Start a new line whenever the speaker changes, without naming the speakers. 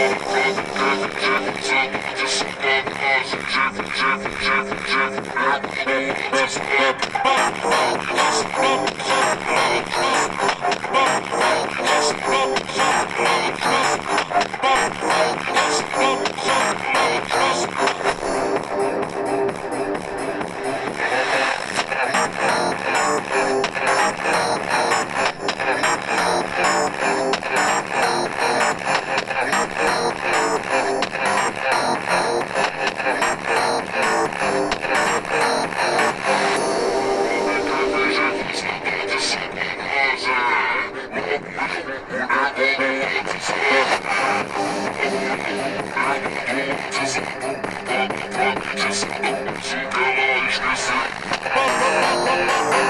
Jeffrey, Jeffrey, Jeffrey, Jeffrey, Jeffrey, Jeffrey, Jeffrey, Jeffrey, Jeffrey,
Thank you.